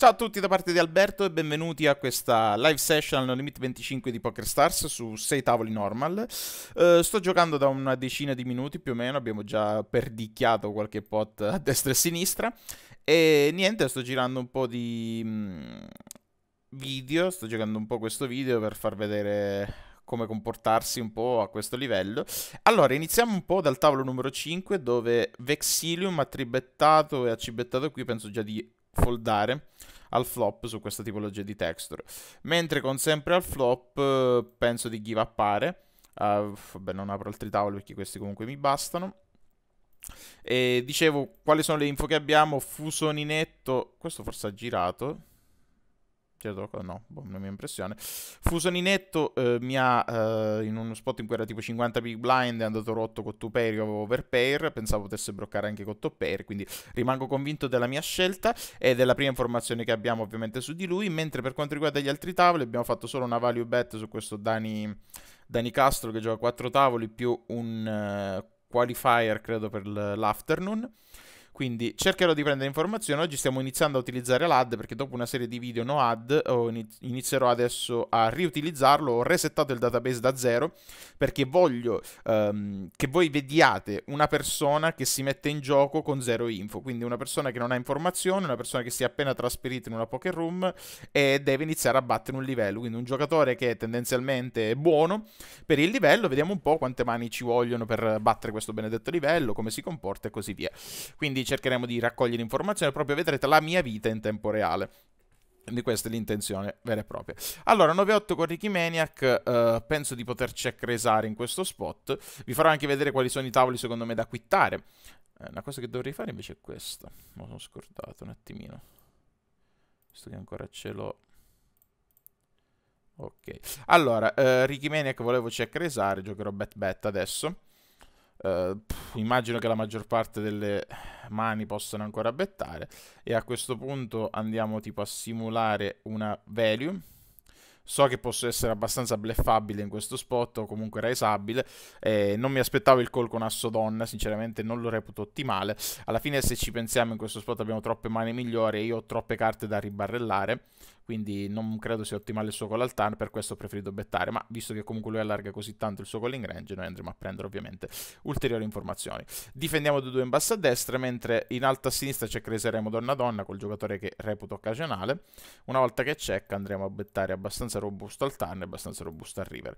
Ciao a tutti da parte di Alberto e benvenuti a questa live session al No Limit 25 di PokerStars su 6 tavoli normal. Uh, sto giocando da una decina di minuti più o meno, abbiamo già perdicchiato qualche pot a destra e a sinistra e niente, sto girando un po' di mm, video, sto giocando un po' questo video per far vedere come comportarsi un po' a questo livello. Allora, iniziamo un po' dal tavolo numero 5 dove Vexilium ha tribettato e ha cibettato qui, penso già di foldare al flop su questa tipologia di texture. Mentre con sempre al flop eh, penso di give upare. Uh, vabbè, non apro altri tavoli perché questi comunque mi bastano. E dicevo, quali sono le info che abbiamo? Fusoni netto, questo forse ha girato. No, boh, la mia impressione. Fusoni netto eh, mi ha eh, in uno spot in cui era tipo 50 big blind è andato rotto con 2 pair, io avevo overpair, pensavo potesse bloccare anche con top pair, quindi rimango convinto della mia scelta e della prima informazione che abbiamo ovviamente su di lui, mentre per quanto riguarda gli altri tavoli abbiamo fatto solo una value bet su questo Dani, Dani Castro che gioca 4 tavoli più un uh, qualifier credo per l'afternoon. Quindi cercherò di prendere informazioni. Oggi stiamo iniziando a utilizzare l'ad perché dopo una serie di video no ad inizierò adesso a riutilizzarlo. Ho resettato il database da zero perché voglio um, che voi vediate una persona che si mette in gioco con zero info. Quindi una persona che non ha informazioni, una persona che si è appena trasferita in una poker room e deve iniziare a battere un livello. Quindi un giocatore che tendenzialmente è buono per il livello. Vediamo un po' quante mani ci vogliono per battere questo benedetto livello, come si comporta e così via. Quindi cercheremo di raccogliere informazioni, proprio vedrete la mia vita in tempo reale. Quindi questa è l'intenzione vera e propria. Allora, 9-8 con Ricky Maniac, uh, penso di poter check raisare in questo spot. Vi farò anche vedere quali sono i tavoli secondo me da quittare. Eh, una cosa che dovrei fare invece è questa. Me sono scordato un attimino. Visto che ancora ce l'ho. Ok. Allora, uh, Ricky Maniac volevo check raisare, giocherò bet bet adesso. Uh, pff, immagino che la maggior parte delle mani possano ancora bettare. E a questo punto andiamo tipo a simulare una value so che posso essere abbastanza bleffabile in questo spot o comunque raisabile eh, non mi aspettavo il call con asso donna sinceramente non lo reputo ottimale alla fine se ci pensiamo in questo spot abbiamo troppe mani migliori e io ho troppe carte da ribarrellare quindi non credo sia ottimale il suo call al turn, per questo ho preferito bettare, ma visto che comunque lui allarga così tanto il suo calling range, noi andremo a prendere ovviamente ulteriori informazioni. Difendiamo 2-2 in basso a destra, mentre in alto a sinistra checkeremo donna-donna col giocatore che reputo occasionale. Una volta che check andremo a bettare abbastanza robusto al turn e abbastanza robusto al river.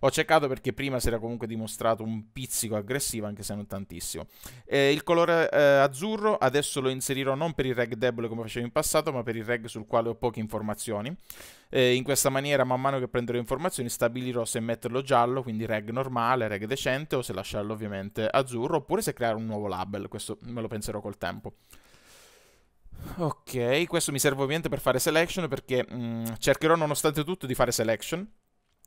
Ho checcato perché prima si era comunque dimostrato un pizzico aggressivo, anche se non tantissimo. Eh, il colore eh, azzurro adesso lo inserirò non per il reg debole come facevo in passato, ma per il reg sul quale ho poche informazioni. Eh, in questa maniera, man mano che prenderò informazioni, stabilirò se metterlo giallo, quindi reg normale, reg decente, o se lasciarlo ovviamente azzurro, oppure se creare un nuovo label. Questo me lo penserò col tempo. Ok, questo mi serve ovviamente per fare selection perché mh, mm, cercherò nonostante tutto di fare selection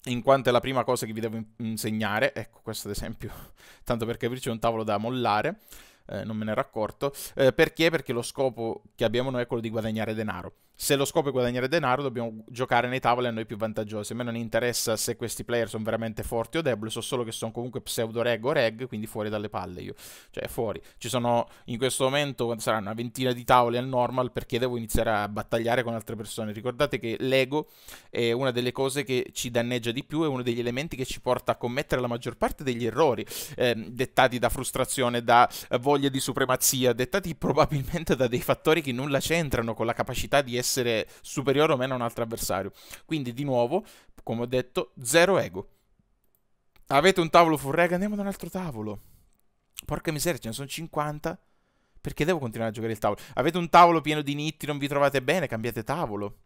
in quanto è la prima cosa che vi devo insegnare. Ecco, questo ad esempio, tanto per capirci è un tavolo da mollare, eh, non me ne ero accorto. Eh, perché? Perché lo scopo che abbiamo noi è quello di guadagnare denaro se lo scopo è guadagnare denaro, dobbiamo giocare nei tavoli a noi più vantaggiosi. A me non interessa se questi player sono veramente forti o deboli, so solo che sono comunque pseudo reg o reg, quindi fuori dalle palle io. Cioè, fuori. Ci sono in questo momento, quando saranno una ventina di tavoli al normal, perché devo iniziare a battagliare con altre persone. Ricordate che l'ego è una delle cose che ci danneggia di più, è uno degli elementi che ci porta a commettere la maggior parte degli errori, eh, dettati da frustrazione, da voglia di supremazia, dettati probabilmente da dei fattori che nulla c'entrano con la capacità di essere essere superiore o meno a un altro avversario. Quindi, di nuovo, come ho detto, zero ego. Avete un tavolo full reg, andiamo da un altro tavolo. Porca miseria, ce ne sono 50. Perché devo continuare a giocare il tavolo? Avete un tavolo pieno di nitti, non vi trovate bene, cambiate tavolo.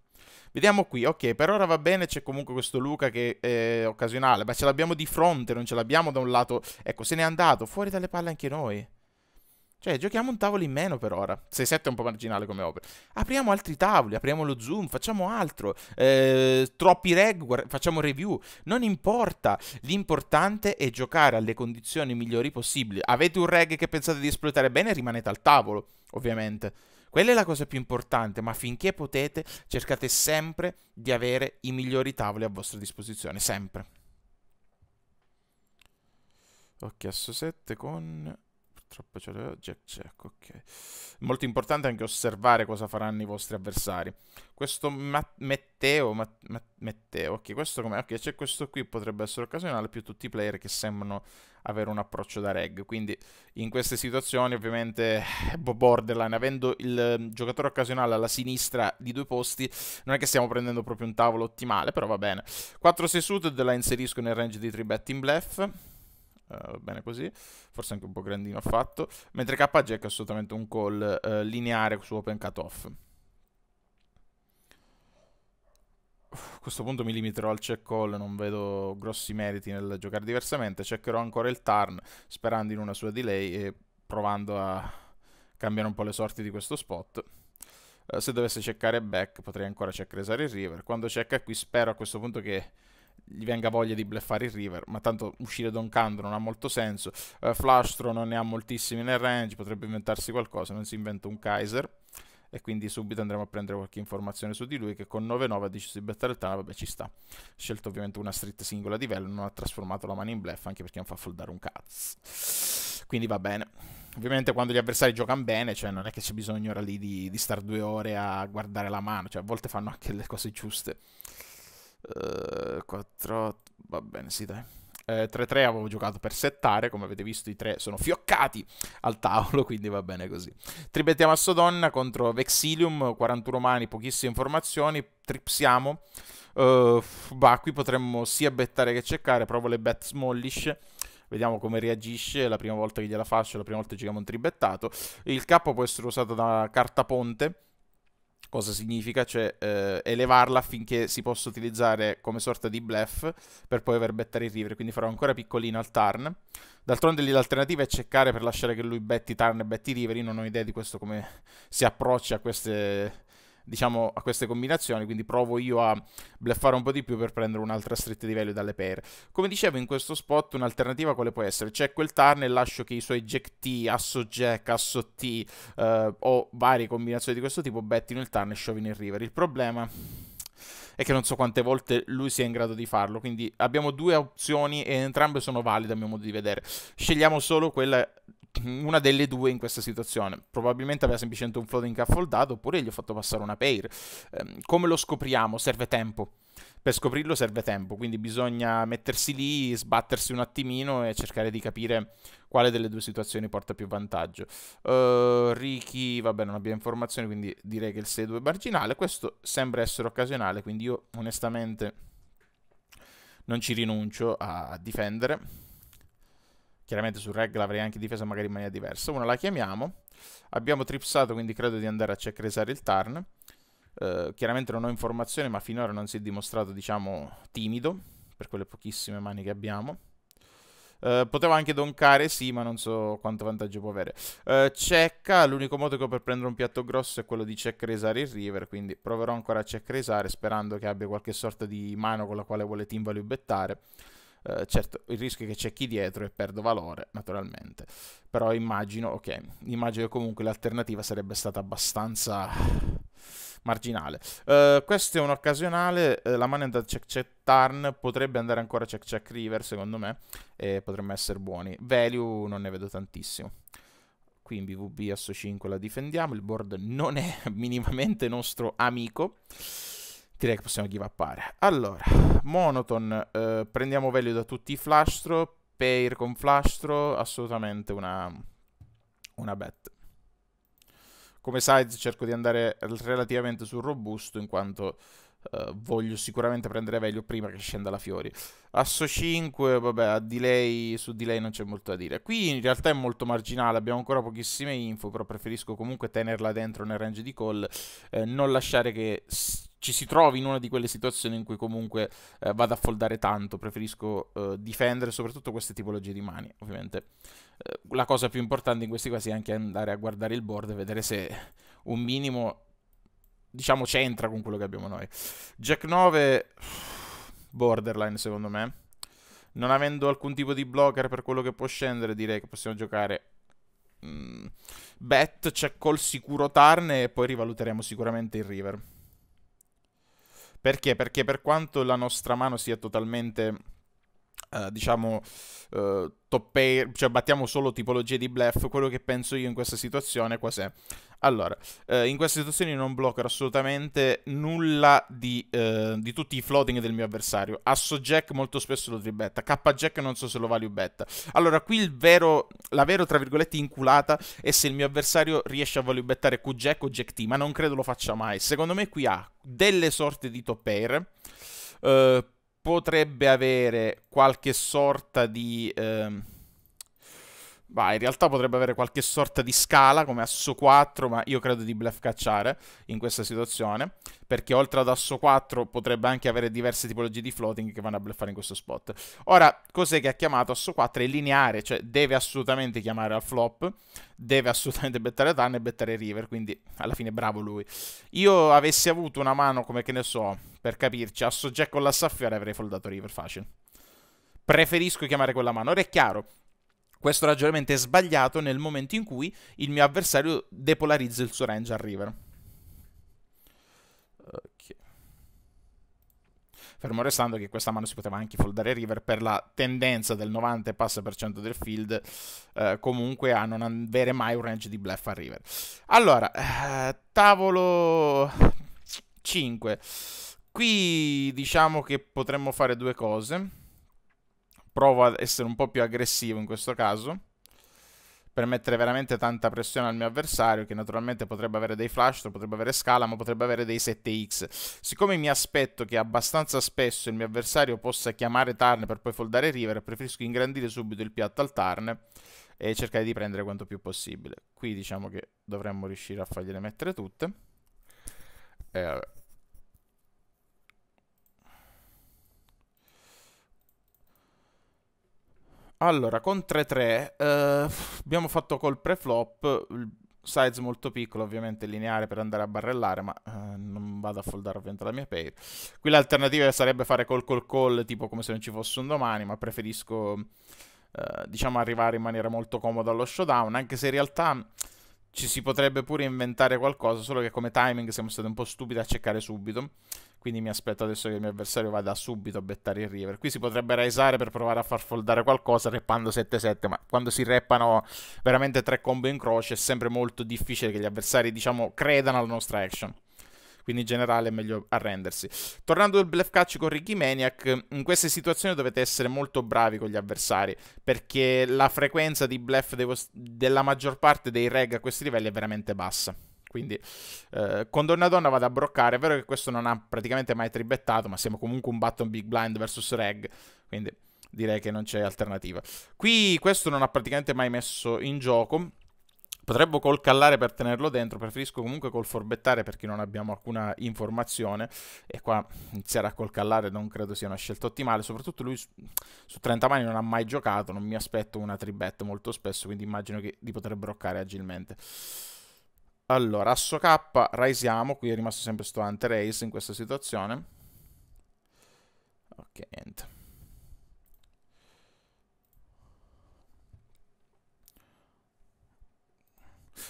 Vediamo qui, ok, per ora va bene, c'è comunque questo Luca che è occasionale, ma ce l'abbiamo di fronte, non ce l'abbiamo da un lato. Ecco, se n'è andato, fuori dalle palle anche noi. Cioè, giochiamo un tavolo in meno per ora. 6-7 è un po' marginale come opera. Apriamo altri tavoli, apriamo lo zoom, facciamo altro. Eh, troppi reg, facciamo review. Non importa. L'importante è giocare alle condizioni migliori possibili. Avete un reg che pensate di esploitare bene, rimanete al tavolo, ovviamente. Quella è la cosa più importante, ma finché potete, cercate sempre di avere i migliori tavoli a vostra disposizione, sempre. Ok, asso 7 con Troppo cioè, Jack check, ok. Molto importante anche osservare cosa faranno i vostri avversari. Questo ma- Metteo, ma- ma- Metteo, ok, questo come... Ok, c'è questo qui, potrebbe essere occasionale, più tutti i player che sembrano avere un approccio da reg. Quindi in queste situazioni ovviamente borderline, avendo il ehm, giocatore occasionale alla sinistra di due posti, non è che stiamo prendendo proprio un tavolo ottimale, però va bene. 4-6 suited la inserisco nel range di 3 bet in bluff. Uh, bene così, forse anche un po' grandino fatto, mentre K-Jack è assolutamente un call uh, lineare su open cutoff. a questo punto mi limiterò al check call, non vedo grossi meriti nel giocare diversamente. Checkerò ancora il turn sperando in una sua delay e provando a cambiare un po' le sorti di questo spot. Uh, se dovesse checkare back potrei ancora check il river. Quando checka qui spero a questo punto che gli venga voglia di bleffare il river, ma tanto uscire donkando non ha molto senso. Uh, Flashthrow non ne ha moltissimi nel range, potrebbe inventarsi qualcosa, non si inventa un Kaiser e quindi subito andremo a prendere qualche informazione su di lui che con 9-9 ha deciso di bettare il Tana, vabbè ci sta. Scelto ovviamente una street singola di livello, non ha trasformato la mano in bluff anche perché non fa foldare un cazzo. Quindi va bene. Ovviamente quando gli avversari giocano bene, cioè non è che c'è bisogno ora lì di, di star due ore a guardare la mano, cioè a volte fanno anche le cose giuste. Uh, 4, va bene, sì dai. Eh, 3-3 avevo giocato per settare, come avete visto i tre sono fioccati al tavolo, quindi va bene così. Tribettiamo a Sodonna contro Vexilium, 41 mani, pochissime informazioni, tripsiamo. Uh, bah, qui potremmo sia bettare che cercare, provo le bet smallish. Vediamo come reagisce la prima volta che gliela faccio, la prima volta che giochiamo un tribettato. Il capo può essere usato da carta ponte Cosa significa? Cioè eh, elevarla affinché si possa utilizzare come sorta di bluff per poi aver bettare il river, quindi farò ancora piccolino al turn. D'altronde lì l'alternativa è cercare per lasciare che lui betti turn e betti river, io non ho idea di questo come si approccia a queste diciamo, a queste combinazioni, quindi provo io a bluffare un po' di più per prendere un'altra stretta di value dalle pair. Come dicevo in questo spot un'alternativa quale può essere? C'è quel turn e lascio che i suoi jack T, asso jack, asso T eh, o varie combinazioni di questo tipo bettino il turn e sciovino il river. Il problema è che non so quante volte lui sia in grado di farlo. Quindi abbiamo due opzioni e entrambe sono valide a mio modo di vedere. Scegliamo solo quella una delle due in questa situazione. Probabilmente aveva semplicemente un floating che ha foldato, oppure gli ho fatto passare una pair. Eh, come lo scopriamo? Serve tempo. Per scoprirlo serve tempo, quindi bisogna mettersi lì, sbattersi un attimino e cercare di capire quale delle due situazioni porta più vantaggio. Uh, Ricky, vabbè, non abbiamo informazioni, quindi direi che il 6-2 è marginale. Questo sembra essere occasionale, quindi io onestamente non ci rinuncio a difendere. Chiaramente su reg l'avrei anche difesa magari in maniera diversa. Una la chiamiamo. Abbiamo tripsato, quindi credo di andare a check resare il turn. Uh, chiaramente non ho informazioni, ma finora non si è dimostrato, diciamo, timido per quelle pochissime mani che abbiamo. Uh, potevo anche doncare, sì, ma non so quanto vantaggio può avere. Uh, cecca, l'unico modo che ho per prendere un piatto grosso è quello di check resare il river, quindi proverò ancora a check resare sperando che abbia qualche sorta di mano con la quale vuole team value bettare. Uh, certo, il rischio è che c'è chi dietro e perdo valore, naturalmente. Però immagino, ok, immagino che comunque l'alternativa sarebbe stata abbastanza marginale. Uh, questo è un occasionale, uh, la mano è andata check check turn, potrebbe andare ancora check check river secondo me, e potremmo essere buoni. Value non ne vedo tantissimo. Qui in BVB asso 5 la difendiamo, il board non è minimamente nostro amico direi che possiamo give upare. Allora, Monoton, eh, prendiamo value da tutti i flash throw, pair con flash throw, assolutamente una, una bet. Come size cerco di andare relativamente sul robusto in quanto uh, voglio sicuramente prendere value prima che scenda la Fiori. Asso 5, vabbè, a delay, su delay non c'è molto da dire. Qui in realtà è molto marginale, abbiamo ancora pochissime info, però preferisco comunque tenerla dentro nel range di call, eh, non lasciare che ci si trovi in una di quelle situazioni in cui comunque eh, vado a foldare tanto, preferisco eh, difendere soprattutto queste tipologie di mani, ovviamente. La cosa più importante in questi casi è anche andare a guardare il board e vedere se un minimo, diciamo, c'entra con quello che abbiamo noi. Jack 9, borderline secondo me. Non avendo alcun tipo di blocker per quello che può scendere, direi che possiamo giocare mm, bet, check call sicuro turn e poi rivaluteremo sicuramente il river. Perché? Perché per quanto la nostra mano sia totalmente Uh, diciamo uh, top pair, cioè battiamo solo tipologie di bluff, quello che penso io in questa situazione cos'è? Allora, uh, in queste situazioni non blocco assolutamente nulla di, di, tutti i floating del mio avversario. Asso Jack molto spesso lo tribetta, K Jack non so se lo value betta. Allora, qui vero, la vero, tra virgolette, inculata è se il mio avversario riesce a value bettare Q Jack o Jack T, ma non credo lo faccia mai. Secondo me qui ha delle sorte di top pair, potrebbe avere qualche sorta di... Ehm... Bah, in realtà potrebbe avere qualche sorta di scala come asso 4, ma io credo di bluff cacciare in questa situazione, perché oltre ad asso 4 potrebbe anche avere diverse tipologie di floating che vanno a bluffare in questo spot. Ora, cos'è che ha chiamato asso 4? È lineare, cioè deve assolutamente chiamare al flop, deve assolutamente bettare turn e bettare river, quindi alla fine bravo lui. Io avessi avuto una mano come che ne so, per capirci, asso jack con la saffiore avrei foldato river facile. Preferisco chiamare quella mano. Ora è chiaro, questo ragionamento è sbagliato nel momento in cui il mio avversario depolarizza il suo range al river. Ok. Fermo restando che questa mano si poteva anche foldare river per la tendenza del 90 passa per cento del field eh, comunque a non avere mai un range di bluff a river. Allora, eh, tavolo 5. Qui diciamo che potremmo fare due cose provo ad essere un po' più aggressivo in questo caso per mettere veramente tanta pressione al mio avversario che naturalmente potrebbe avere dei flash, potrebbe avere scala, ma potrebbe avere dei 7x. Siccome mi aspetto che abbastanza spesso il mio avversario possa chiamare turn per poi foldare river, preferisco ingrandire subito il piatto al turn e cercare di prendere quanto più possibile. Qui diciamo che dovremmo riuscire a fargliele mettere tutte. Eh, Allora, con 3-3 eh, abbiamo fatto col preflop, size molto piccolo, ovviamente lineare per andare a barrellare, ma eh, non vado a foldare ovviamente la mia pair. Qui l'alternativa sarebbe fare col col call, tipo come se non ci fosse un domani, ma preferisco, eh, diciamo, arrivare in maniera molto comoda allo showdown, anche se in realtà ci si potrebbe pure inventare qualcosa, solo che come timing siamo stati un po' stupidi a cercare subito. Quindi mi aspetto adesso che il mio avversario vada subito a bettare il river. Qui si potrebbe raisare per provare a far foldare qualcosa reppando 7-7, ma quando si reppano veramente tre combo in croce è sempre molto difficile che gli avversari, diciamo, credano alla nostra action quindi in generale è meglio arrendersi. Tornando al bluff catch con Ricky Maniac, in queste situazioni dovete essere molto bravi con gli avversari, perché la frequenza di bluff della maggior parte dei reg a questi livelli è veramente bassa. Quindi eh, con Donna Donna vado a broccare. È vero che questo non ha praticamente mai tribettato, ma siamo comunque un button big blind versus reg. Quindi direi che non c'è alternativa. Qui questo non ha praticamente mai messo in gioco. Potremmo col callare per tenerlo dentro, preferisco comunque col forbettare perché non abbiamo alcuna informazione e qua iniziare a col callare non credo sia una scelta ottimale, soprattutto lui su, su 30 mani non ha mai giocato, non mi aspetto una tribet molto spesso, quindi immagino che di poter broccare agilmente. Allora, asso K, raisiamo, qui è rimasto sempre sto ante raise in questa situazione. Ok, niente.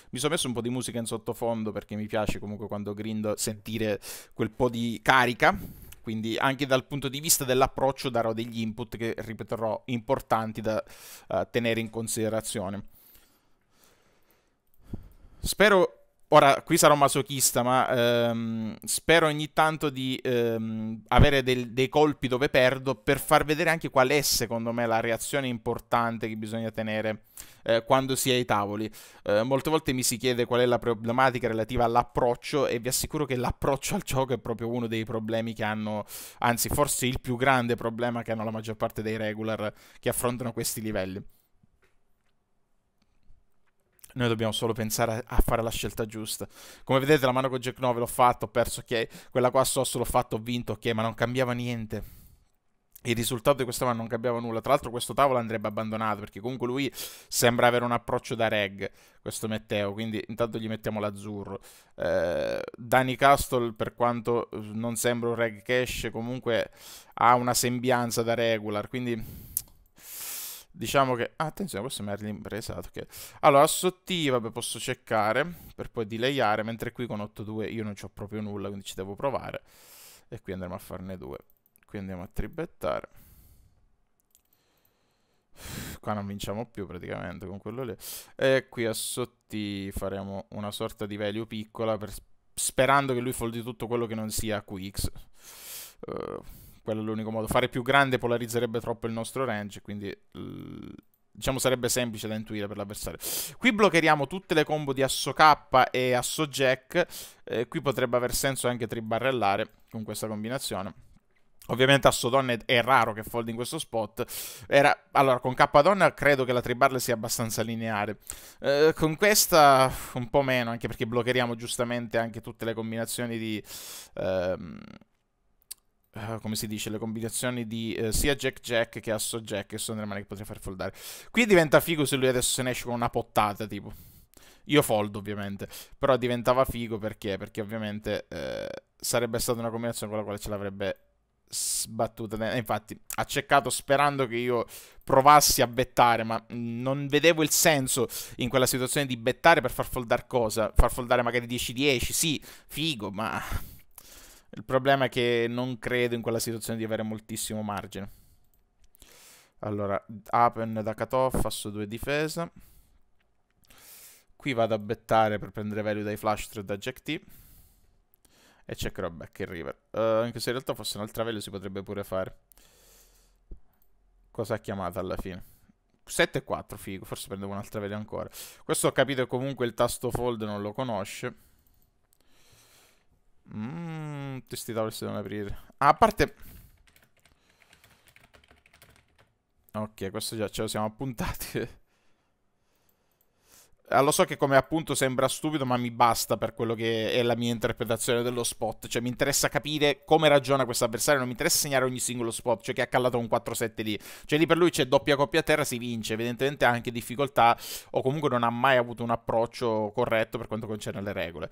Mi sono messo un po' di musica in sottofondo perché mi piace comunque quando grind sentire quel po' di carica. Quindi anche dal punto di vista dell'approccio darò degli input che ripeterò importanti da uh, tenere in considerazione. Spero Ora, qui sarò masochista, ma ehm, spero ogni tanto di ehm, avere del, dei colpi dove perdo per far vedere anche qual è, secondo me, la reazione importante che bisogna tenere eh, quando si è ai tavoli. Eh, molte volte mi si chiede qual è la problematica relativa all'approccio e vi assicuro che l'approccio al gioco è proprio uno dei problemi che hanno, anzi forse il più grande problema che hanno la maggior parte dei regular che affrontano questi livelli. Noi dobbiamo solo pensare a, fare la scelta giusta. Come vedete, la mano con Jack 9 l'ho fatto, ho perso, ok. Quella qua a Sosso l'ho fatto, ho vinto, ok, ma non cambiava niente. Il risultato di questa mano non cambiava nulla. Tra l'altro, questo tavolo andrebbe abbandonato perché comunque lui sembra avere un approccio da reg. Questo Metteo. Quindi, intanto gli mettiamo l'azzurro. Eh, Danny Castle, per quanto non sembra un reg cash, comunque ha una sembianza da regular. Quindi Diciamo che... Ah, attenzione, questo è Merlin presato. Okay. Allora, assotti, vabbè, posso cercare per poi delayare, mentre qui con 8-2 io non ho proprio nulla, quindi ci devo provare. E qui andremo a farne due. Qui andiamo a tribettare. qua non vinciamo più praticamente con quello lì. E qui a sotti faremo una sorta di value piccola per, sperando che lui foldi tutto quello che non sia QX. Uh, quello è l'unico modo. Fare più grande polarizzerebbe troppo il nostro range, quindi diciamo sarebbe semplice da intuire per l'avversario. Qui bloccheremo tutte le combo di Asso K e Asso Jack. Eh, qui potrebbe aver senso anche tribarrellare con questa combinazione. Ovviamente Asso Donna è raro che foldi in questo spot. Era, allora, con K Donna credo che la tribarle sia abbastanza lineare. Eh, con questa un po' meno, anche perché bloccheremo giustamente anche tutte le combinazioni di... Ehm, Uh, come si dice, le combinazioni di uh, sia Jack Jack che Asso Jack, che sono le mani che potrei far foldare. Qui diventa figo se lui adesso se ne esce con una pottata, tipo. Io foldo, ovviamente. Però diventava figo perché? Perché ovviamente eh, sarebbe stata una combinazione con la quale ce l'avrebbe sbattuta. Infatti, ha ceccato sperando che io provassi a bettare, ma non vedevo il senso in quella situazione di bettare per far foldare cosa? Far foldare magari 10-10, sì, figo, ma il problema è che non credo in quella situazione di avere moltissimo margine. Allora, Apen da cutoff, asso 2 difesa. Qui vado a bettare per prendere value dai flash 3 da Jack T. E checkerò back il river. Uh, anche se in realtà fosse un'altra value si potrebbe pure fare. Cosa ha chiamato alla fine? 7 e 4, figo. Forse prendevo un'altra value ancora. Questo ho capito che comunque il tasto fold non lo conosce. Mmm, questi tavoli si devono aprire. Ah, a parte... Ok, questo già ce lo siamo appuntati. Ah, lo so che come appunto sembra stupido, ma mi basta per quello che è la mia interpretazione dello spot. Cioè, mi interessa capire come ragiona questo avversario, non mi interessa segnare ogni singolo spot, cioè che ha callato un 4-7 lì. Cioè, lì per lui c'è doppia coppia a terra, si vince. Evidentemente ha anche difficoltà, o comunque non ha mai avuto un approccio corretto per quanto concerne le regole.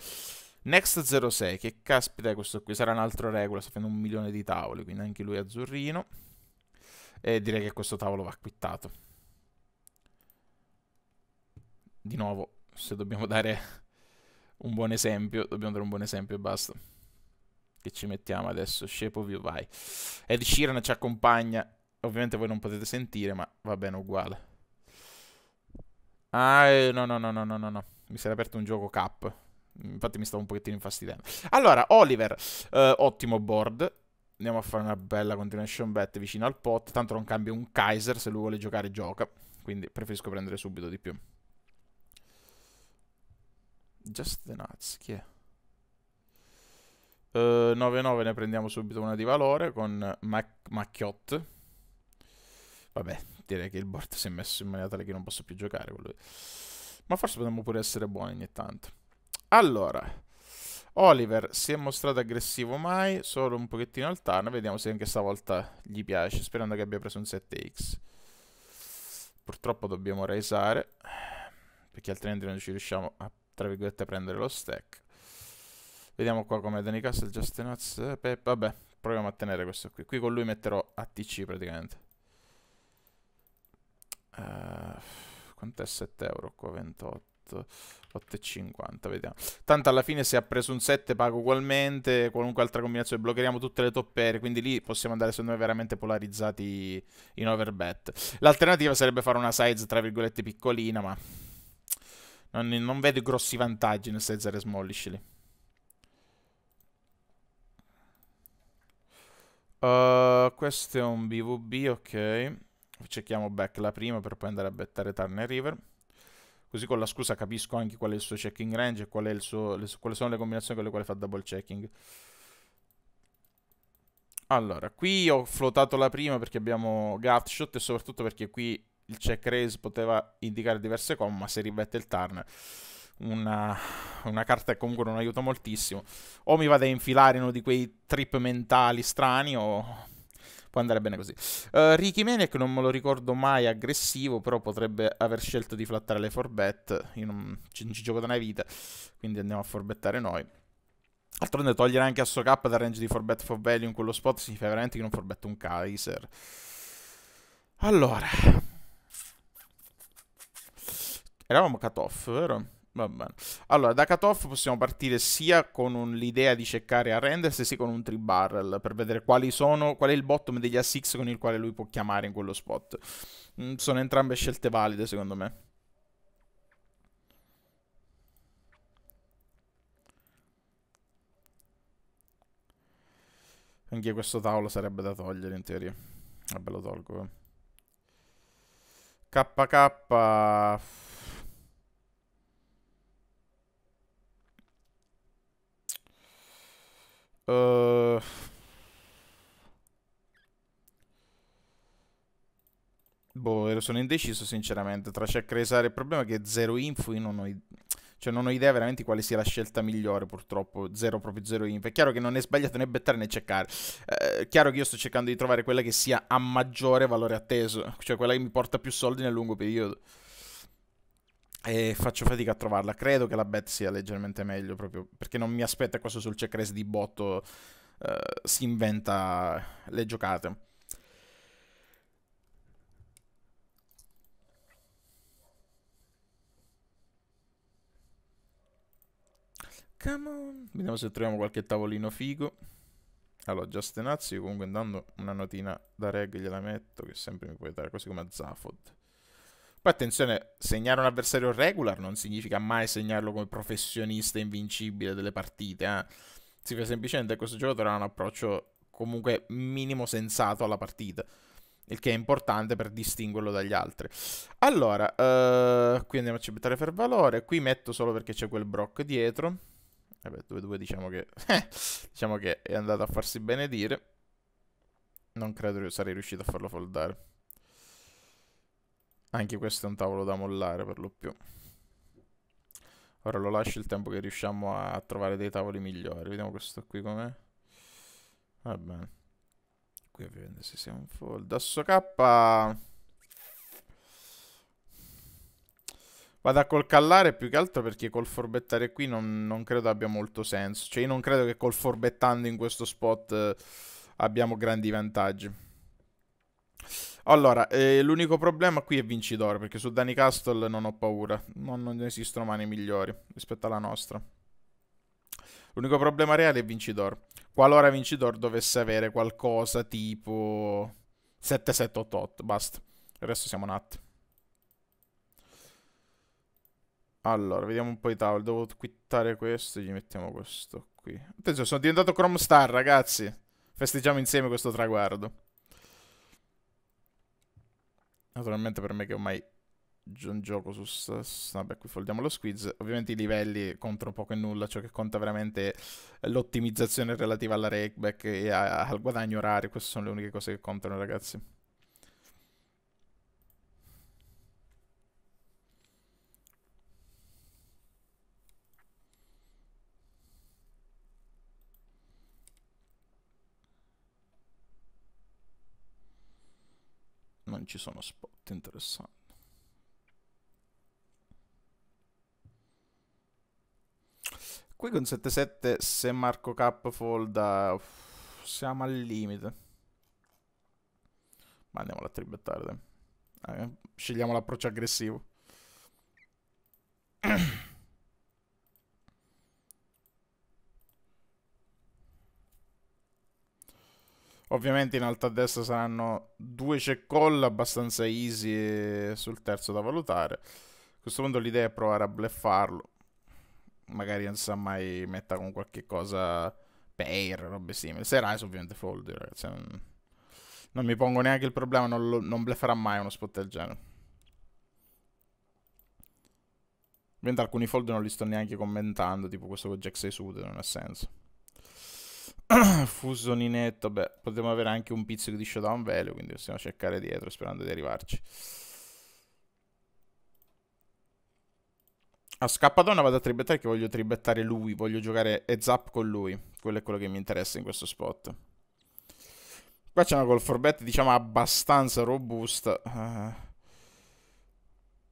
Next 06, che caspita è questo qui? Sarà un altro regola, sta facendo un milione di tavoli, quindi anche lui azzurrino. E direi che questo tavolo va quittato. Di nuovo, se dobbiamo dare un buon esempio, dobbiamo dare un buon esempio e basta. Che ci mettiamo adesso? Shape of You, vai. Ed Sheeran ci accompagna. Ovviamente voi non potete sentire, ma va bene uguale. Ah, eh, no, no, no, no, no, no. Mi si è aperto un gioco cap. Infatti mi stavo un pochettino infastidendo. Allora, Oliver, eh, ottimo board. Andiamo a fare una bella continuation bet vicino al pot. Tanto non cambia un Kaiser, se lui vuole giocare gioca. Quindi preferisco prendere subito di più. Just the nuts, chi è? Uh, eh, 9-9 ne prendiamo subito una di valore con Mac Macchiot. Vabbè, direi che il board si è messo in maniera tale che non posso più giocare. Ma forse potremmo pure essere buoni ogni tanto. Allora, Oliver si è mostrato aggressivo mai, solo un pochettino al turn. Vediamo se anche stavolta gli piace, sperando che abbia preso un 7x. Purtroppo dobbiamo raisare, perché altrimenti non ci riusciamo a, tra virgolette, prendere lo stack. Vediamo qua come Danny Castle, Justin Nuts, eh, vabbè, proviamo a tenere questo qui. Qui con lui metterò ATC praticamente. Uh, quant'è 7 euro qua? 28. 8,50, vediamo. Tanto alla fine se ha preso un 7 pago ugualmente, qualunque altra combinazione, bloccheremo tutte le top pair, quindi lì possiamo andare secondo me veramente polarizzati in overbet. L'alternativa sarebbe fare una size tra virgolette piccolina, ma non, non vedo grossi vantaggi nel size smallish lì. Uh, questo è un BVB, ok. Cerchiamo back la prima per poi andare a bettare Turner River. Così con la scusa capisco anche qual è il suo checking range e qual suo, le, quali sono le combinazioni con le quali fa double checking. Allora, qui ho flottato la prima perché abbiamo Gutshot e soprattutto perché qui il check raise poteva indicare diverse com, ma se ribette il turn una, una, carta che comunque non aiuta moltissimo. O mi vado a infilare in uno di quei trip mentali strani o può andare bene così. Uh, Ricky Maniac non me lo ricordo mai aggressivo, però potrebbe aver scelto di flattare le 4bet. Io non ci, ci gioco da una vita, quindi andiamo a 4bettare noi. D'altronde togliere anche a so K dal range di 4bet for value in quello spot significa veramente che non 4bet un Kaiser. Allora. Eravamo cut off, vero? Va bene. Allora, da cutoff possiamo partire sia con l'idea di cercare a rendersi, sia con un tree barrel per vedere quali sono, qual è il bottom degli A6 con il quale lui può chiamare in quello spot. Mm, sono entrambe scelte valide, secondo me. Anche questo tavolo sarebbe da togliere in teoria. Vabbè, lo tolgo. KK... Uh... Boh, sono indeciso sinceramente tra check raisare. Il problema è che zero info io non ho, cioè, non ho idea veramente quale sia la scelta migliore purtroppo. Zero proprio zero info. È chiaro che non è sbagliato né bettare né cercare. Eh, è chiaro che io sto cercando di trovare quella che sia a maggiore valore atteso. Cioè quella che mi porta più soldi nel lungo periodo. E faccio fatica a trovarla. Credo che la bet sia leggermente meglio proprio perché non mi aspetta questo sul check raise di botto. Uh, si inventa le giocate. Come on. Vediamo se troviamo qualche tavolino figo. Allora, Just Nazio, comunque andando una notina da reg gliela metto, che sempre mi puoi dare, così come a Zafod. Poi attenzione, segnare un avversario regular non significa mai segnarlo come professionista invincibile delle partite. Eh? Significa semplicemente che questo giocatore ha un approccio comunque minimo sensato alla partita. Il che è importante per distinguerlo dagli altri. Allora, uh, qui andiamo a cibettare per valore. Qui metto solo perché c'è quel Brock dietro. Vabbè, 2-2 diciamo che... diciamo che è andato a farsi benedire. Non credo che sarei riuscito a farlo foldare. Anche questo è un tavolo da mollare per lo più. Ora lo lascio il tempo che riusciamo a trovare dei tavoli migliori. Vediamo questo qui com'è. Va bene. Qui ovviamente si sia un fold. Asso K. Vado a col callare più che altro perché col forbettare qui non, non, credo abbia molto senso. Cioè io non credo che col forbettando in questo spot eh, abbiamo grandi vantaggi. Allora, eh, l'unico problema qui è Vincitore, perché su Danny Castle non ho paura. Non, non esistono mani migliori rispetto alla nostra. L'unico problema reale è Vincitore. Qualora Vincitore dovesse avere qualcosa tipo 7788, basta. Il resto siamo nati. Allora, vediamo un po' i tavoli. Devo quittare questo e gli mettiamo questo qui. Attenzione, sono diventato Chrome Star, ragazzi. Festeggiamo insieme questo traguardo. Naturalmente per me che ormai un gioco su... Vabbè, qui foldiamo lo squiz. Ovviamente i livelli contano poco e nulla. Ciò che conta veramente l'ottimizzazione relativa alla rakeback e a, al guadagno orario. Queste sono le uniche cose che contano, ragazzi. Non ci sono spot interessanti. Qui con 7-7 se Marco K folda siamo al limite. Ma andiamo a tribettare. Eh, scegliamo l'approccio aggressivo. Ovviamente in alto a destra saranno due check call abbastanza easy sul terzo da valutare. A questo punto l'idea è provare a bleffarlo. Magari non sa mai metta con qualche cosa pair, robe simili. Se Rise ovviamente fold, ragazzi. Non, non, mi pongo neanche il problema, non, lo, non blefferà mai uno spot del genere. Ovviamente alcuni fold non li sto neanche commentando, tipo questo con Jack 6 suited, non ha senso. Fusoninetto, beh, potremmo avere anche un pizzico di showdown value, quindi possiamo cercare dietro sperando di arrivarci. A scappadonna vado a tribettare che voglio tribettare lui, voglio giocare heads up con lui. Quello è quello che mi interessa in questo spot. Qua c'è una call for bet, diciamo, abbastanza robusta. Uh,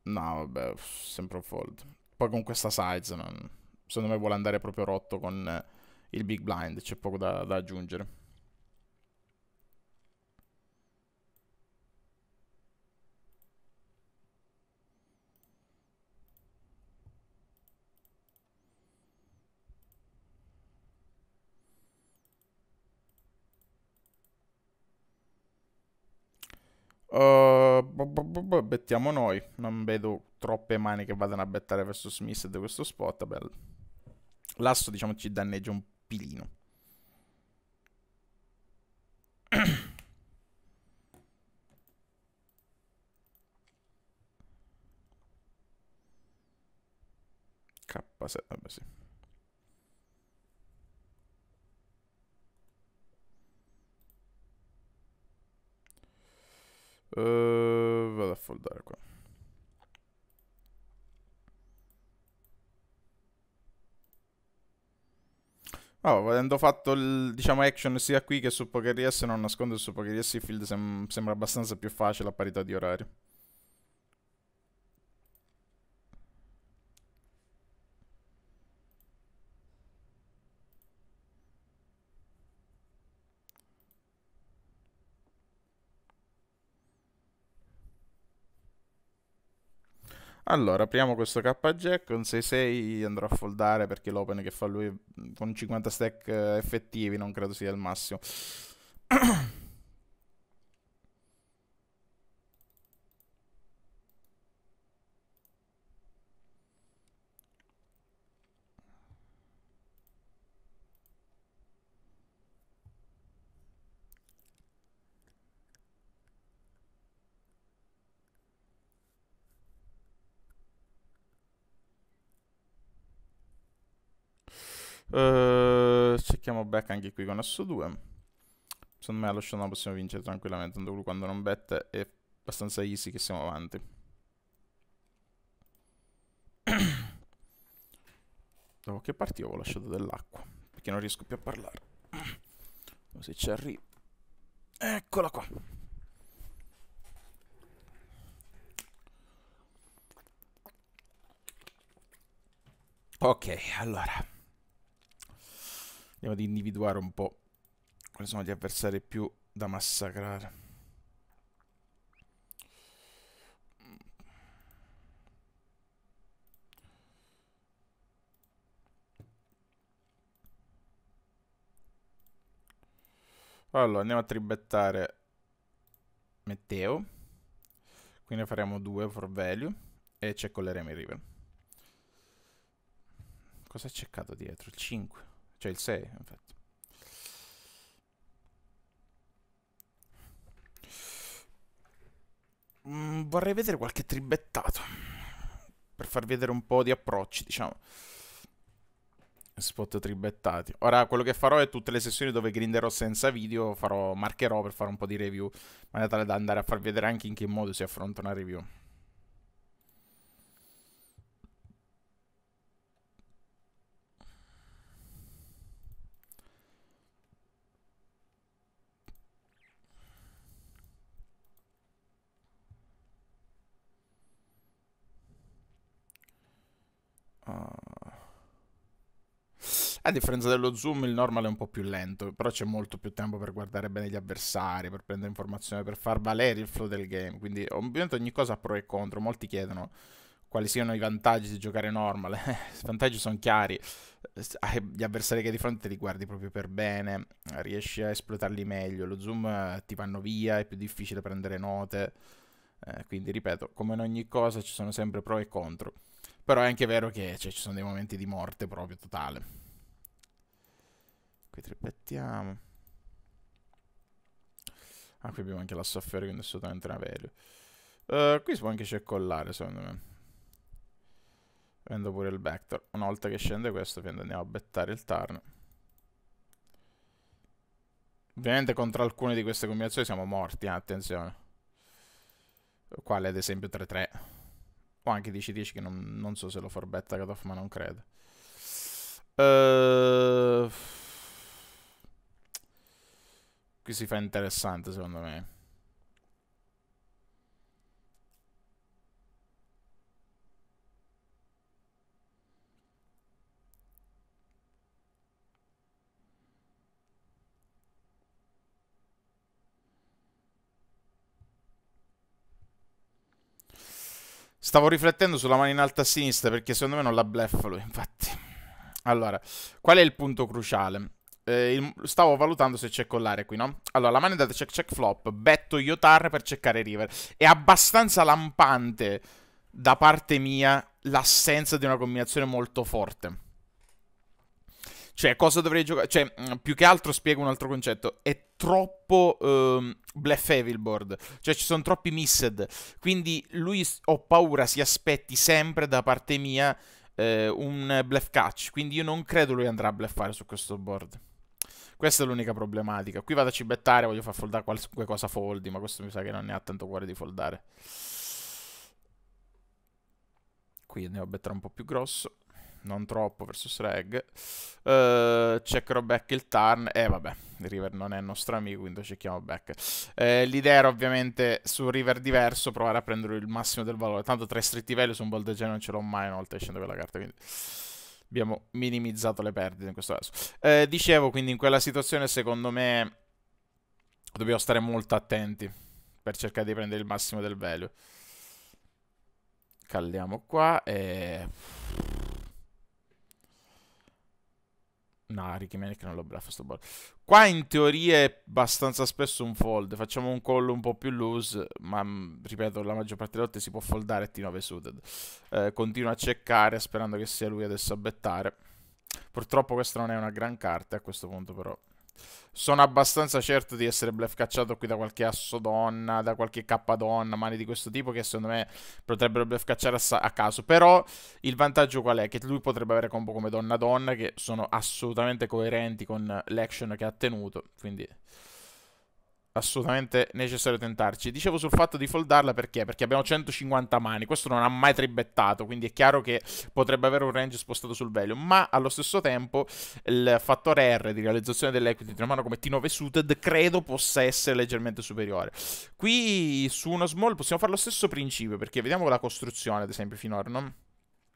no, vabbè, sempre un fold. Poi con questa size, non... secondo me vuole andare proprio rotto con il big blind, c'è poco da, da aggiungere. Uh, bettiamo noi. Non vedo troppe mani che vadano a bettare verso Smith di questo spot. Beh, l'asso diciamo ci danneggia un pilino. K7, vabbè sì. Uh, vado a foldare qua. Oh, avendo fatto il, diciamo, action sia qui che su PokerS, non nascondo su PokerS il field sem sembra abbastanza più facile a parità di orario. Allora, apriamo questo K-Jack, con 6-6 andrò a foldare perché l'open che fa lui con 50 stack effettivi non credo sia il massimo. Uh, cerchiamo back anche qui con asso 2. Secondo me allo showdown possiamo vincere tranquillamente. Tanto quando non bette è abbastanza easy che siamo avanti. Dopo che partivo ho lasciato dell'acqua. Perché non riesco più a parlare. Se ci arrivo. Eccola qua. Ok, allora. Andiamo ad individuare un po' quali sono gli avversari più da massacrare. Allora, andiamo a tribettare Metteo. Quindi faremo due for value e ceccoleremo il river. Cosa ha ceccato dietro? Il 5. Cioè il 6, infatti. Mm, vorrei vedere qualche tribettato. Per farvi vedere un po' di approcci, diciamo. Spot tribettati. Ora, quello che farò è tutte le sessioni dove grinderò senza video, farò, marcherò per fare un po' di review, in maniera tale da andare a farvi vedere anche in che modo si affronta una review. A differenza dello zoom, il normal è un po' più lento, però c'è molto più tempo per guardare bene gli avversari, per prendere informazioni, per far valere il flow del game. Quindi ovviamente ogni cosa ha pro e contro. Molti chiedono quali siano i vantaggi di giocare normal. I vantaggi sono chiari. Gli avversari che hai di fronte li guardi proprio per bene, riesci a esplotarli meglio. Lo zoom eh, ti vanno via, è più difficile prendere note. Eh, quindi ripeto, come in ogni cosa ci sono sempre pro e contro. Però è anche vero che cioè, ci sono dei momenti di morte proprio totale. Qui tripettiamo. Ah, qui abbiamo anche la soffiore, quindi assolutamente una value. Uh, qui si può anche circolare, secondo me. Vendo pure il vector. Una volta che scende questo, andiamo a bettare il turn. Ovviamente contro alcune di queste combinazioni siamo morti, eh, attenzione. Quale ad esempio 3-3. O anche 10-10 che non, non, so se lo forbetta cutoff, ma non credo. Ehm... Uh... Qui si fa interessante secondo me. Stavo riflettendo sulla mano in alto a sinistra perché secondo me non la bleffa lui, infatti. Allora, qual è il punto cruciale? Eh, il, stavo valutando se c'è collare qui, no? Allora, la mano è data check check flop, betto Yotar per checkare river. È abbastanza lampante da parte mia l'assenza di una combinazione molto forte. Cioè, cosa dovrei giocare? Cioè, mm, più che altro spiego un altro concetto. È troppo um, bluff heavy il board. Cioè, ci sono troppi missed. Quindi lui, ho paura, si aspetti sempre da parte mia eh, un bluff catch. Quindi io non credo lui andrà a bluffare su questo board. Questa è l'unica problematica. Qui vado a cibettare, voglio far foldare qualunque cosa foldi, ma questo mi sa che non ne ha tanto cuore di foldare. Qui andiamo a bettare un po' più grosso non troppo versus Reg. Uh, checkerò back il turn. E eh, vabbè, River non è nostro amico, quindi cerchiamo back. Eh, l'idea era ovviamente su River diverso, provare a prendere il massimo del valore. Tanto tre stretti value su un ball genere non ce l'ho mai una volta scendo quella carta, quindi abbiamo minimizzato le perdite in questo caso. Eh, dicevo, quindi in quella situazione secondo me dobbiamo stare molto attenti per cercare di prendere il massimo del value. Calliamo qua e... No, Ricky Manic non lo bluffa sto ball. Qua in teoria è abbastanza spesso un fold. Facciamo un call un po' più loose, ma mm, ripeto, la maggior parte delle volte si può foldare T9 suited. Eh, continuo a checkare sperando che sia lui adesso a bettare. Purtroppo questa non è una gran carta a questo punto però. Sono abbastanza certo di essere bluff cacciato qui da qualche asso donna, da qualche K donna, mani di questo tipo che secondo me potrebbero bluff cacciare a, caso. Però il vantaggio qual è? Che lui potrebbe avere combo come donna donna che sono assolutamente coerenti con l'action che ha tenuto. Quindi assolutamente necessario tentarci. Dicevo sul fatto di foldarla perché? Perché abbiamo 150 mani, questo non ha mai tribettato, quindi è chiaro che potrebbe avere un range spostato sul value, ma allo stesso tempo il fattore R di realizzazione dell'equity di una mano come T9 suited credo possa essere leggermente superiore. Qui su uno small possiamo fare lo stesso principio, perché vediamo la costruzione, ad esempio, finora, no?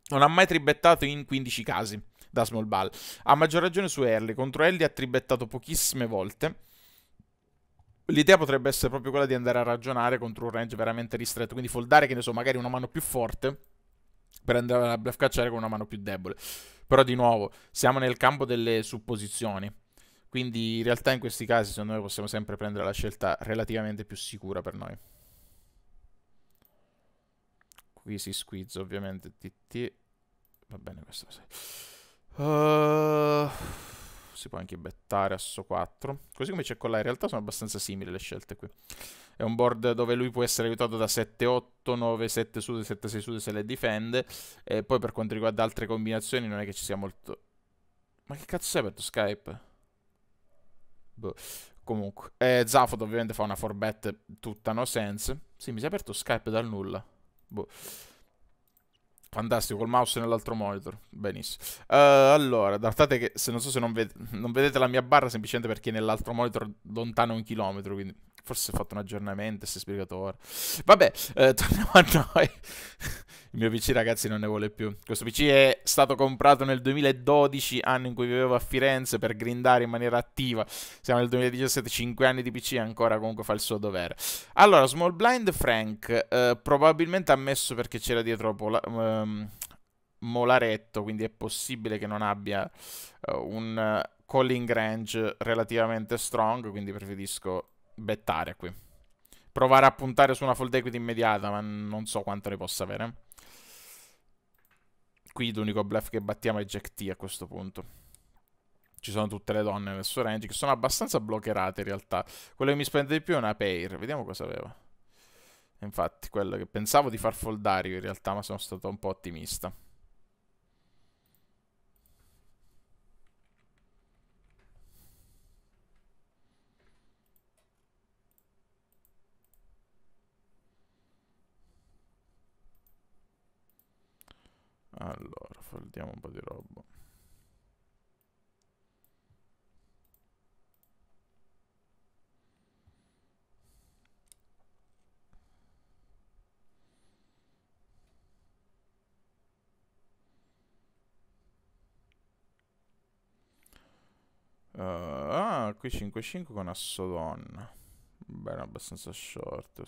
Non ha mai tribettato in 15 casi da small ball. A maggior ragione su early, contro early ha tribettato pochissime volte L'idea potrebbe essere proprio quella di andare a ragionare contro un range veramente ristretto, quindi foldare, che ne so, magari una mano più forte per andare a bluff cacciare con una mano più debole. Però di nuovo, siamo nel campo delle supposizioni. Quindi in realtà in questi casi secondo me possiamo sempre prendere la scelta relativamente più sicura per noi. Qui si squizza ovviamente TT. Va bene questo. Uh si può anche bettare asso 4. Così come c'è con la, in realtà sono abbastanza simili le scelte qui. È un board dove lui può essere aiutato da 7-8, 9-7 sude, 7-6 sude se le difende. E poi per quanto riguarda altre combinazioni non è che ci sia molto... Ma che cazzo sei aperto Skype? Boh. Comunque. Eh, Zafod ovviamente fa una 4-bet tutta no sense. Sì, mi si è aperto Skype dal nulla. Boh. Fantastico, col mouse nell'altro monitor. Benissimo. Uh, allora, datate che se non so se non, ved non, vedete la mia barra semplicemente perché nell'altro monitor lontano un chilometro, quindi forse ho fatto un aggiornamento, si è spiegato ora. Vabbè, eh, torniamo a noi. Il mio PC, ragazzi, non ne vuole più. Questo PC è stato comprato nel 2012, anno in cui vivevo a Firenze, per grindare in maniera attiva. Siamo nel 2017, 5 anni di PC ancora comunque fa il suo dovere. Allora, Small Blind Frank, eh, probabilmente ha messo perché c'era dietro Pola, um, Molaretto, quindi è possibile che non abbia uh, un uh, calling range relativamente strong, quindi preferisco bettare qui. Provare a puntare su una fold equity immediata, ma non so quanto ne possa avere. Qui l'unico bluff che battiamo è Jack T a questo punto. Ci sono tutte le donne nel suo range che sono abbastanza bloccherate in realtà. Quello che mi spende di più è una pair. Vediamo cosa aveva. Infatti, quello che pensavo di far foldare in realtà, ma sono stato un po' ottimista. Allora, foldiamo un po' di roba. Uh, ah, qui 5-5 con Assodonna. Bene, abbastanza short.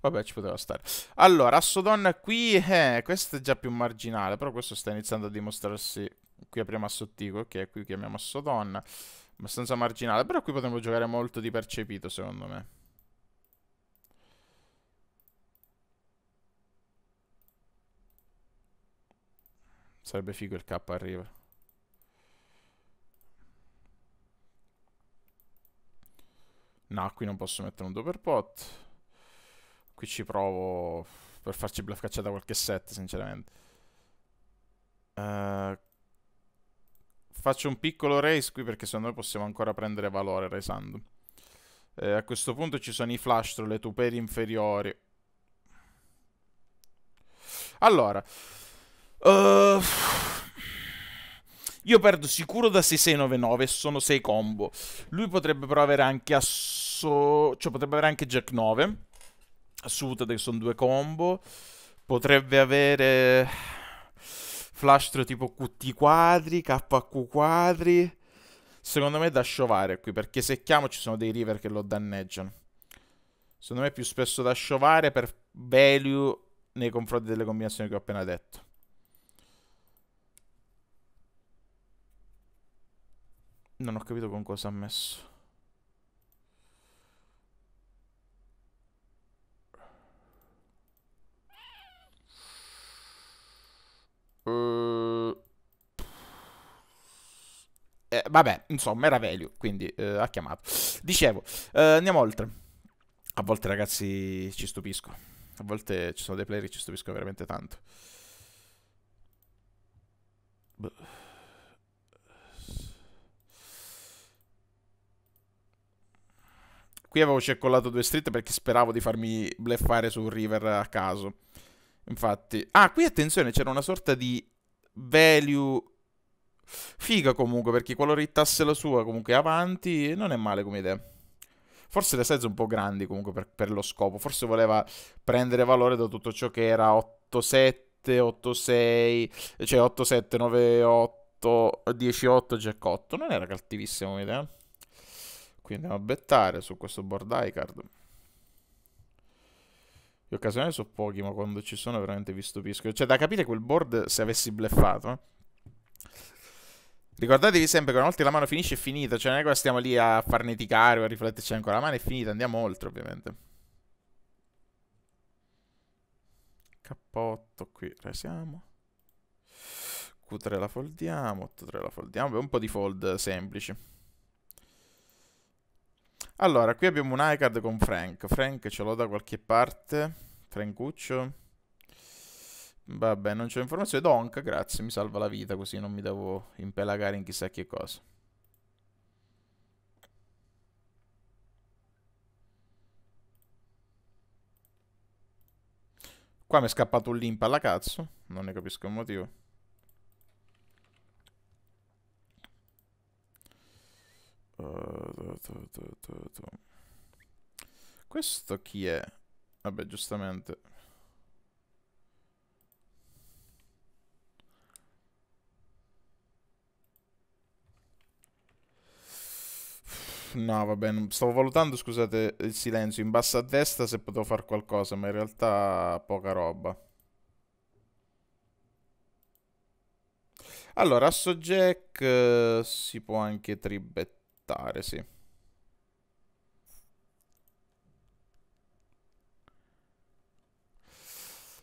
Vabbè, ci poteva stare. Allora, Assodonna qui, eh, questo è già più marginale, però questo sta iniziando a dimostrarsi qui apriamo asso T, ok, qui chiamiamo asso donna. Abbastanza marginale, però qui potremmo giocare molto di percepito, secondo me. Sarebbe figo il K arriva. No, qui non posso mettere un 2 per pot. Qui ci provo per farci bluff cacciata qualche set, sinceramente. Uh, faccio un piccolo race qui perché secondo me possiamo ancora prendere valore raisando. Eh, a questo punto ci sono i flash tra le tuperi inferiori. Allora. Uh, io perdo sicuro da 6699 e sono 6 combo. Lui potrebbe però avere anche asso... Cioè potrebbe avere anche Jack 9. Suited che sono due combo. Potrebbe avere... Flash tipo QT quadri, KQ quadri. Secondo me è da sciovare qui, perché se chiamo ci sono dei river che lo danneggiano. Secondo me è più spesso da sciovare per value nei confronti delle combinazioni che ho appena detto. Non ho capito con cosa ha messo. Uh, eh, vabbè, insomma, era Velio, quindi uh, ha chiamato. Dicevo, uh, andiamo oltre. A volte, ragazzi, ci stupisco. A volte ci sono dei player che ci stupiscono veramente tanto. Qui avevo circolato due street perché speravo di farmi bleffare su un river a caso. Infatti... Ah, qui attenzione, c'era una sorta di value... Figa comunque, perché qualora hittasse la sua comunque avanti, non è male come idea. Forse le size un po' grandi comunque per, per lo scopo. Forse voleva prendere valore da tutto ciò che era 8-7, 8-6, cioè 8-7, 9-8, 10-8, Jack 8. Non era cattivissima come idea. Quindi andiamo a bettare su questo board iCard. Gli occasionali sono pochi, ma quando ci sono veramente vi stupisco. Cioè, da capire quel board se avessi bleffato. Ricordatevi sempre che una volta che la mano finisce è finita. Cioè, non è che stiamo lì a farneticare o a rifletterci ancora. La mano è finita, andiamo oltre, ovviamente. K8 qui, resiamo. Q3 la foldiamo, 8-3 la foldiamo. Beh, un po' di fold semplici. Allora, qui abbiamo un iCard con Frank. Frank ce l'ho da qualche parte. Francuccio. Vabbè, non c'è informazione. Donk, grazie, mi salva la vita così non mi devo impelagare in chissà che cosa. Qua mi è scappato un limp alla cazzo. Non ne capisco il motivo. Questo chi è? Vabbè, giustamente. No, vabbè, stavo valutando, scusate, il silenzio in basso a destra se potevo fare qualcosa, ma in realtà poca roba. Allora, Asso Jack uh, si può anche tribettare aspettare, sì.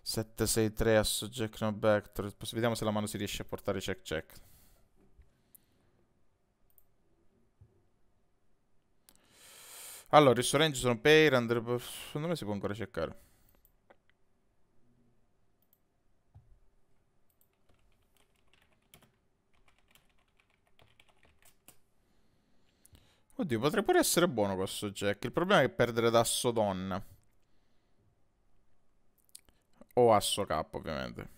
Sette, sei, tre, asso, jack, no back. Vediamo se la mano si riesce a portare check, check. Allora, il range sono pair, under... secondo me si può ancora cercare. Oddio, potrebbe pure essere buono questo Jack. Il problema è perdere da Asso Donna. O Asso K, ovviamente.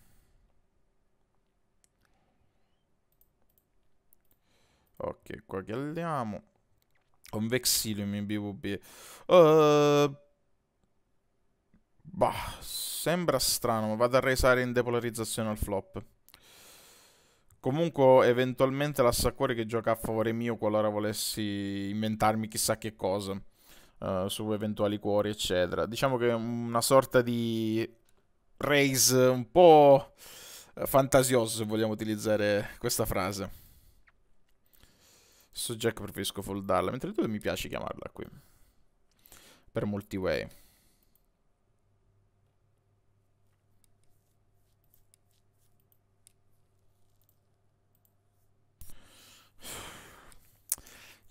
Ok, qua che andiamo. Un Vexilium in BVB. Uh, bah, sembra strano, ma vado a raisare in depolarizzazione al flop. Comunque, eventualmente l'Assacuore che gioca a favore mio qualora volessi inventarmi chissà che cosa uh, su eventuali cuori, eccetera. Diciamo che è una sorta di raise un po' fantasioso se vogliamo utilizzare questa frase. Su Jack preferisco foldarla, mentre tu mi piace chiamarla qui. Per multiway.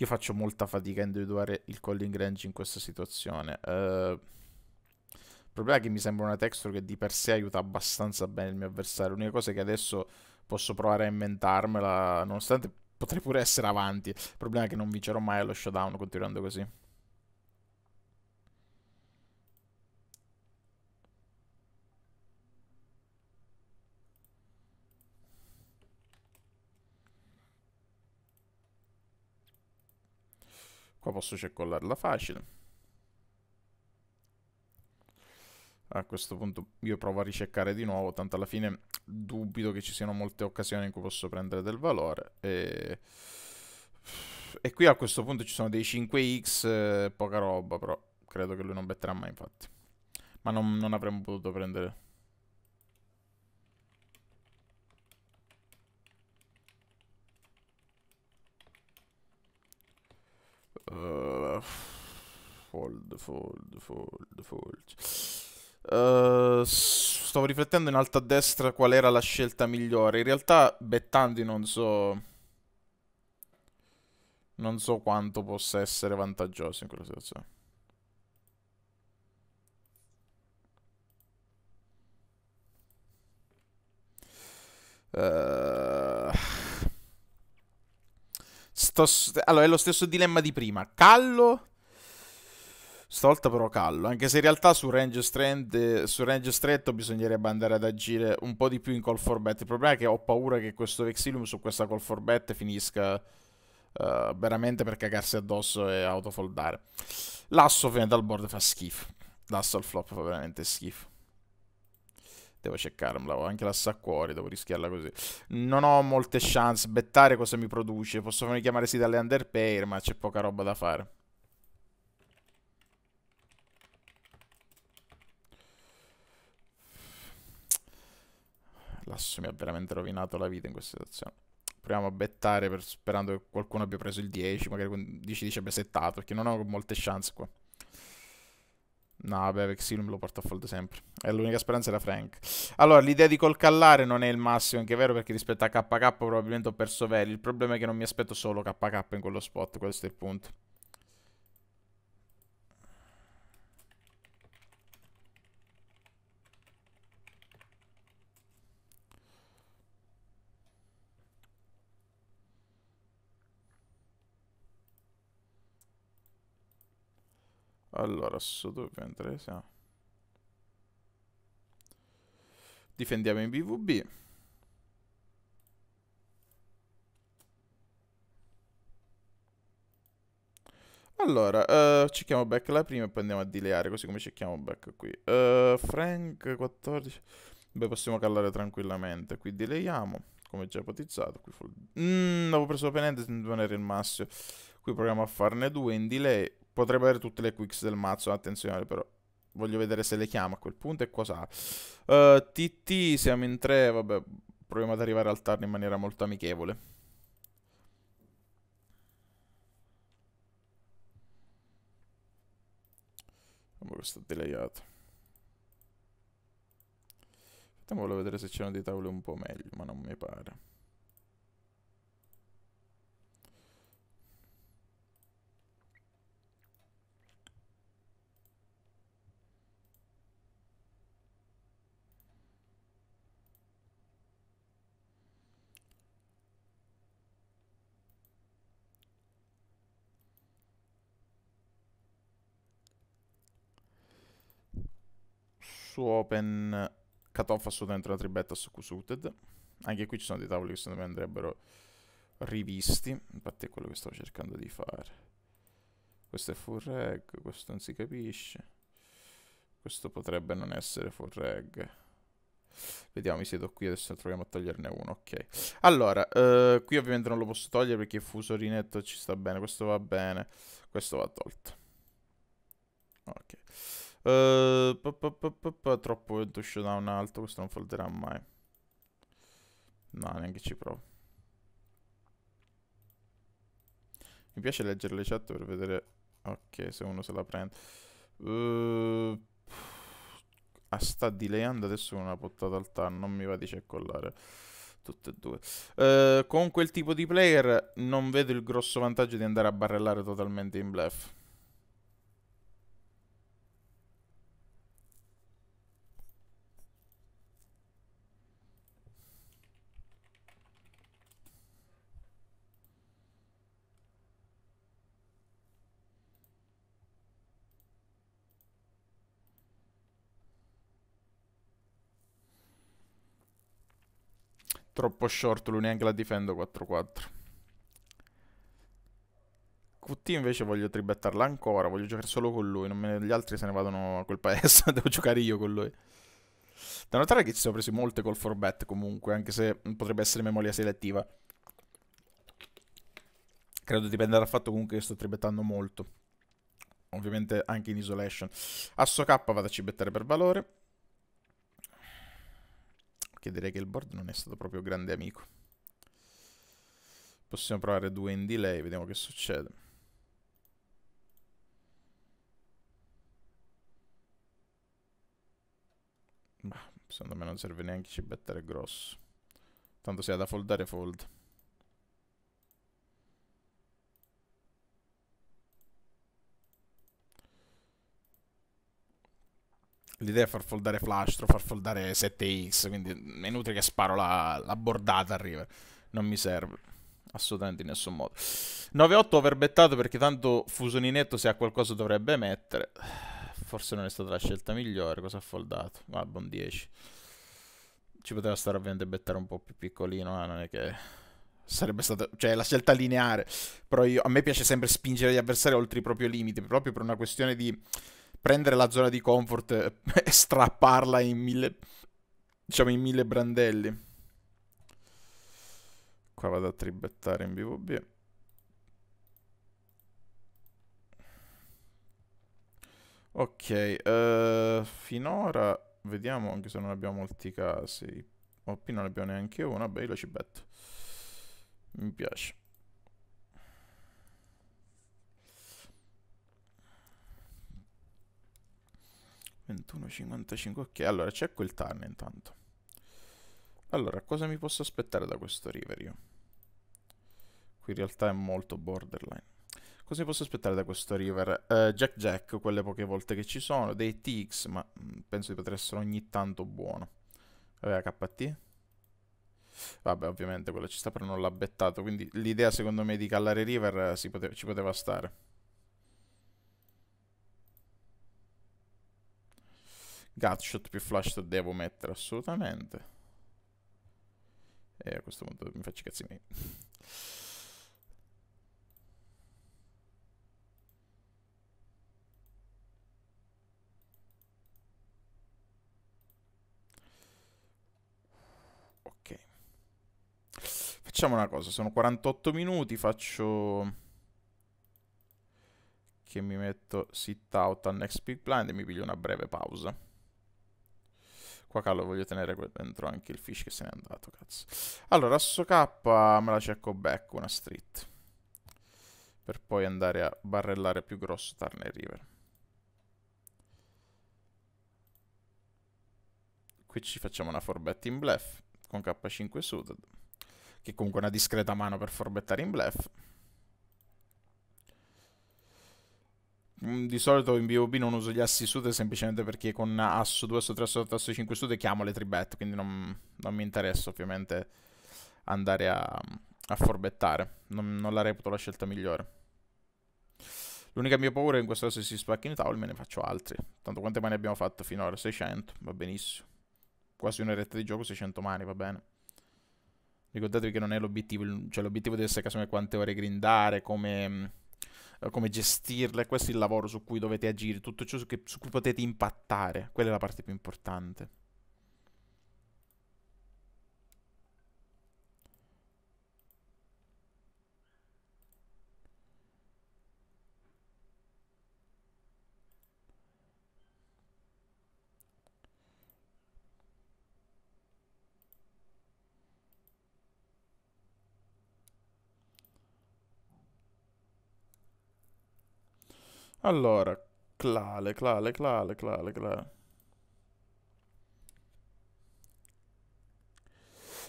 Io faccio molta fatica a individuare il calling range in questa situazione. Uh, il problema è che mi sembra una texture che di per sé aiuta abbastanza bene il mio avversario. L'unica cosa è che adesso posso provare a inventarmela, nonostante Potrei pure essere avanti. Il problema è che non vincerò mai allo showdown continuando così. Qua posso ceccollarla facile. A questo punto io provo a ricercare di nuovo, tanto alla fine dubito che ci siano molte occasioni in cui posso prendere del valore. E, e qui a questo punto ci sono dei 5x, eh, poca roba, però credo che lui non betterà mai infatti. Ma non, non avremmo potuto prendere... Uh, fold, fold, fold, fold. Uh, stavo riflettendo in alto a destra qual era la scelta migliore. In realtà, bettandi non so. Non so quanto possa essere vantaggioso in quella situazione. Uh, sto, allora, è lo stesso dilemma di prima. Callo Stavolta però callo, anche se in realtà su range, strand, su range stretto bisognerebbe andare ad agire un po' di più in call for bet. Il problema è che ho paura che questo Vexilium su questa call for bet finisca uh, veramente per cagarsi addosso e autofoldare. L'asso viene dal board fa schifo. L'asso al flop fa veramente schifo. Devo ceccarmela, anche l'asso a cuore, devo rischiarla così. Non ho molte chance, bettare cosa mi produce. Posso farmi chiamare sì dalle underpair, ma c'è poca roba da fare. L'asso mi ha veramente rovinato la vita in questa situazione. Proviamo a bettare per, sperando che qualcuno abbia preso il 10, magari 10 dice abbia settato, perché non ho molte chance qua. No, vabbè, Vexilum lo porta a fold sempre. E l'unica speranza era Frank. Allora, l'idea di colcallare non è il massimo, anche vero, perché rispetto a KK probabilmente ho perso Veli. Il problema è che non mi aspetto solo KK in quello spot, questo è il punto. Allora, su dove prendere siamo? Difendiamo in BVB. Allora, uh, cerchiamo back la prima e poi andiamo a dileare, così come cerchiamo back qui. Uh, Frank 14. Beh, possiamo callare tranquillamente. Qui dileiamo, come già ipotizzato. Qui mm, avevo preso penente, non era il massimo. Qui proviamo a farne due in delay. Potrebbe avere tutte le quicks del mazzo, attenzione però. Voglio vedere se le chiama a quel punto e cosa ha. Uh, eh, TT, siamo in tre, vabbè, proviamo ad arrivare al turn in maniera molto amichevole. Come questo delayato. Aspetta, volevo vedere se c'erano dei tavoli un po' meglio, ma non mi pare. Su Open cutoff assolutamente una tribetta su Q-Suited. Anche qui ci sono dei tavoli che secondo me andrebbero rivisti. Infatti è quello che stavo cercando di fare. Questo è full reg, questo non si capisce. Questo potrebbe non essere full reg. Vediamo, mi siedo qui, adesso proviamo a toglierne uno, ok. Allora, eh, qui ovviamente non lo posso togliere perché fuso rinetto ci sta bene, questo va bene, questo va tolto. Ok. Uh, troppo vento showdown alto, questo non folderà mai. No, neanche ci provo. Mi piace leggere le chat per vedere... Ok, se uno se la prende. Uh, ah, sta delayando adesso una pottata al TAR. Non mi va di ceccollare tutte e due. Uh, con quel tipo di player non vedo il grosso vantaggio di andare a barrellare totalmente in bluff. Troppo short, lui neanche la difendo 4-4. QT invece voglio tribettarla ancora, voglio giocare solo con lui, me, gli altri se ne vadano a quel paese, devo giocare io con lui. Da notare che ci siamo presi molte call for bet comunque, anche se potrebbe essere memoria selettiva. Credo dipenda dal fatto comunque che sto tribettando molto. Ovviamente anche in isolation. Asso K vado a cibettare per valore che direi che il board non è stato proprio grande amico. Possiamo provare due in delay, vediamo che succede. Bah, secondo me non serve neanche cibettare grosso. Tanto se ha da foldare, fold. L'idea è far foldare Flash, far foldare 7X, quindi è inutile che sparo la, la bordata a river. Non mi serve. Assolutamente in nessun modo. 9-8 overbettato perché tanto Fusoninetto se ha qualcosa dovrebbe mettere. Forse non è stata la scelta migliore. Cosa ha foldato? Ah, buon 10. Ci poteva stare ovviamente bettare un po' più piccolino, eh? non è che sarebbe stata, cioè la scelta lineare. Però io, a me piace sempre spingere gli avversari oltre i propri limiti, proprio per una questione di prendere la zona di comfort e strapparla in mille, diciamo in mille brandelli. Qua vado a tribettare in BVB. Ok, uh, finora vediamo anche se non abbiamo molti casi. OP non abbiamo neanche uno, vabbè io la ci betto. Mi piace. 21,55. Ok, allora c'è quel turn intanto. Allora, cosa mi posso aspettare da questo river io? Qui in realtà è molto borderline. Cosa mi posso aspettare da questo river? Uh, Jack Jack, quelle poche volte che ci sono, dei TX, ma mm, penso di poter essere ogni tanto buono. Aveva KT? Vabbè, ovviamente quello ci sta, però non l'ha bettato, quindi l'idea secondo me di callare river eh, poteva, ci poteva stare. Gutshot più flash devo mettere assolutamente. E a questo punto mi faccio i cazzi miei. Ok. Facciamo una cosa, sono 48 minuti, faccio che mi metto sit out al next big blind e mi piglio una breve pausa. Qua callo voglio tenere dentro anche il fish che se n'è andato, cazzo. Allora, asso K me la cerco back una street. Per poi andare a barrellare più grosso Turner River. Qui ci facciamo una 4bet in bluff con K5 suited. Che comunque è una discreta mano per forbettare in bluff. Di solito in BOB non uso gli assi sud semplicemente perché con asso 2, asso 3, asso 4, asso 5 sud chiamo le tribette, quindi non, non mi interessa ovviamente andare a, a forbettare, non, non, la reputo la scelta migliore. L'unica mia paura è in questo caso se si spaccano i tavoli me ne faccio altri. Tanto quante mani abbiamo fatto finora? 600, va benissimo. Quasi un'oretta di gioco, 600 mani, va bene. Ricordatevi che non è l'obiettivo, cioè l'obiettivo deve essere casomai quante ore grindare, come come gestirle, questo è il lavoro su cui dovete agire, tutto ciò su cui potete impattare, quella è la parte più importante. Allora, clale, clale, clale, clale, clale.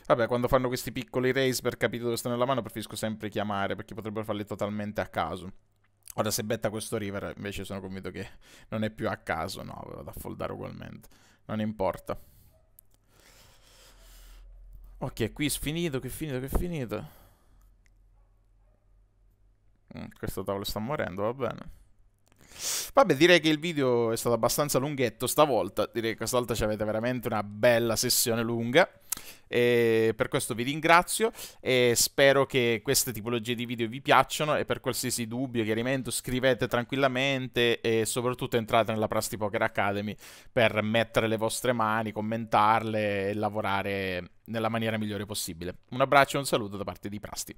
Vabbè, quando fanno questi piccoli race per capire dove sta nella mano, preferisco sempre chiamare perché potrebbero farli totalmente a caso. Ora, se betta questo river, invece sono convinto che non è più a caso. No, vado a foldare ugualmente. Non importa. Ok, qui è finito, che è finito, che è finito. Mm, questo tavolo sta morendo, va bene. Vabbè, direi che il video è stato abbastanza lunghetto stavolta. Direi che questa volta ci avete veramente una bella sessione lunga. E per questo vi ringrazio e spero che queste tipologie di video vi piacciono e per qualsiasi dubbio, chiarimento scrivete tranquillamente e soprattutto entrate nella Prasti Poker Academy per mettere le vostre mani, commentarle e lavorare nella maniera migliore possibile. Un abbraccio e un saluto da parte di Prasti.